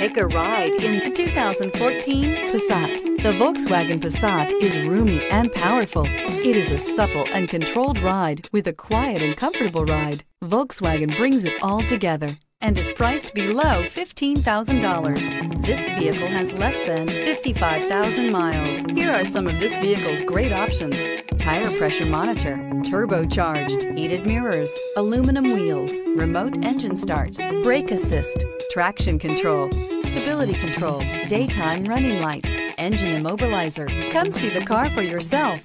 Take a ride in the 2014 Passat. The Volkswagen Passat is roomy and powerful. It is a supple and controlled ride with a quiet and comfortable ride. Volkswagen brings it all together and is priced below $15,000. This vehicle has less than 55,000 miles. Here are some of this vehicle's great options. Tire pressure monitor, turbocharged, heated mirrors, aluminum wheels, remote engine start, brake assist, traction control, stability control, daytime running lights, engine immobilizer. Come see the car for yourself.